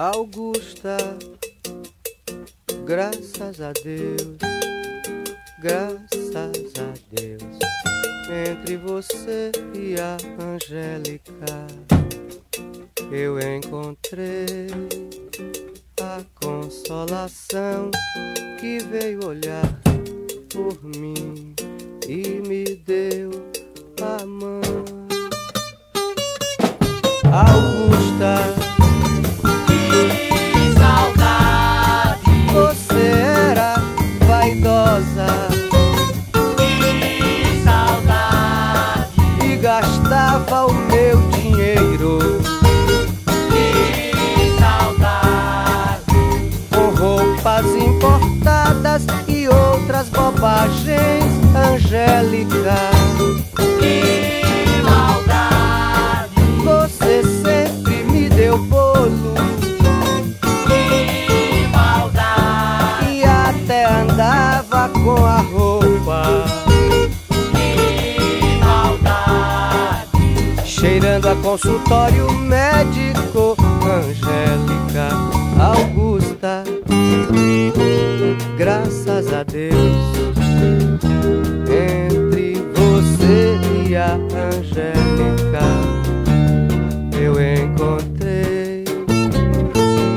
Augusta, graças a Deus, graças a Deus, entre você e a Angélica, eu encontrei a consolação que veio olhar por mim e me deu a mão. Augusta. Gastava o consultório médico, Angélica Augusta. Graças a Deus, entre você e a Angélica, eu encontrei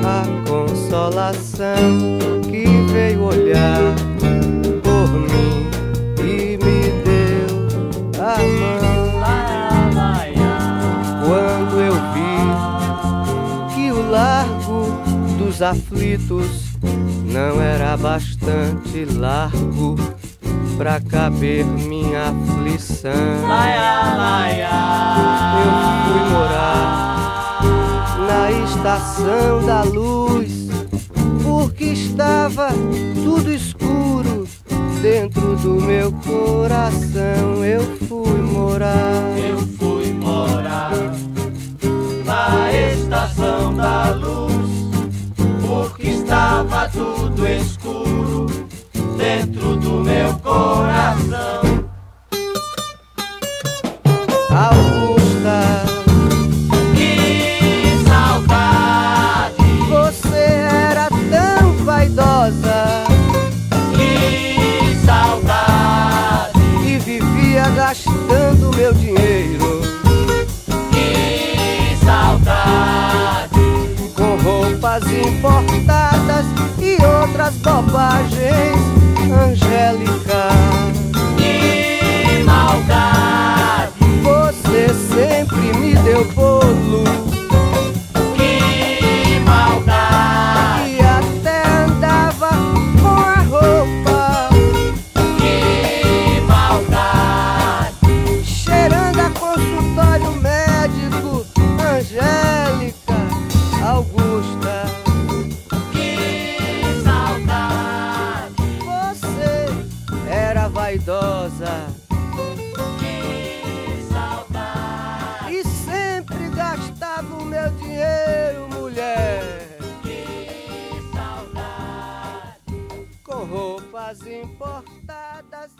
a consolação dos aflitos não era bastante largo pra caber minha aflição, laia, laia, eu fui morar na estação da luz, porque estava tudo escuro dentro do meu coração. Eu fui morar. Meu dinheiro que saudade, com roupas importadas e outras bobagens, Angélica. Vaidosa que saudade, e sempre gastava o meu dinheiro, mulher, que saudade. com roupas importadas.